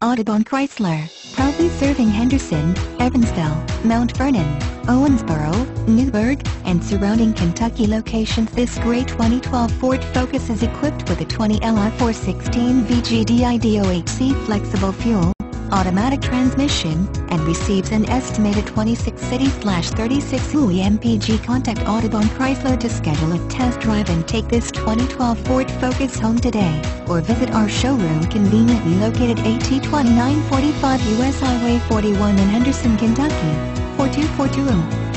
Audubon Chrysler, proudly serving Henderson, Evansville, Mount Vernon, Owensboro, Newburgh, and surrounding Kentucky locations. This great 2012 Ford Focus is equipped with a 20LR 416 VGDI DOHC flexible fuel, automatic transmission, and receives an estimated 26 city-36 UI MPG. Contact Audubon Chrysler to schedule a test drive and take this 2012 Ford Focus home today, or visit our showroom conveniently located AT 2945 US Highway 41 in Henderson, Kentucky, 42420.